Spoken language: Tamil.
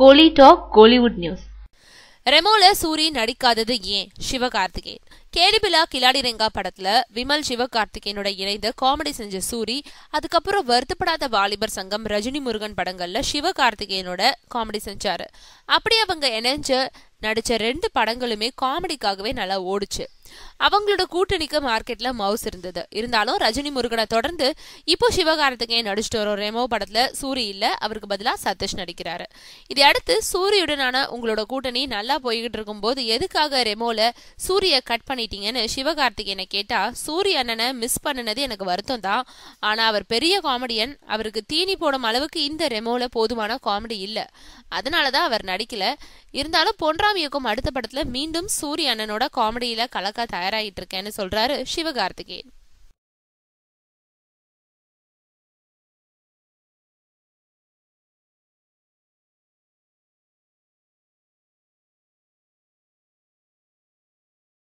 Kolly talk Kollywood news. ரெமோல Soori நடிக்காதது ஏன்? சிவகார்த்திகேயன். கேலிபிலா கிலாடி ரெங்கா படத்துல விமல் சிவகார்த்திகேயனோட இணைந்து காமெடி செஞ்ச சூரி அதுக்கப்புறம் வருத்தப்படாத வாலிபர் சங்கம் ரஜினி முருகன் படங்கள்ல சிவகார்த்திகேயனோட காமெடி செஞ்சாரு. அப்படி அவங்க இணைஞ்சு நடிச்ச ரெண்டு படங்களுமே காமெடிக்காகவே நல்லா ஓடுச்சு. அவங்களோட கூட்டணிக்கு மார்க்கெட்ல மவுஸ் இருந்தது. இருந்தாலும் ரஜினி முருகனை தொடர்ந்து இப்போ சிவகார்த்திகேயன் நடிச்சிட்டு வரும் ரெமோ படத்துல சூரி இல்ல. அவருக்கு பதிலா சதீஷ் நடிக்கிறாரு. இதை அடுத்து சூரியுடனான உங்களோட கூட்டணி நல்லா போய்கிட்டு இருக்கும்போது எதுக்காக ரெமோல சூரிய கட் பண்ணிட்டீங்கன்னு சிவகார்த்திகேயனை கேட்டா சூரிய அண்ணனை மிஸ் பண்ணினது எனக்கு வருத்தம் தான். ஆனா அவர் பெரிய காமெடியன் அவருக்கு தீனி போடும் அளவுக்கு இந்த ரெமோல போதுமான காமெடி இல்ல. அதனாலதான் அவர் நடிக்கல. இருந்தாலும் பொன்ராம் இயக்கும் அடுத்த படத்துல மீண்டும் சூரிய அண்ணனோட காமெடியில கலக்க தயாராகிட்டு இருக்கேன்னு சொல்றாரு சிவகார்த்திகேயன்.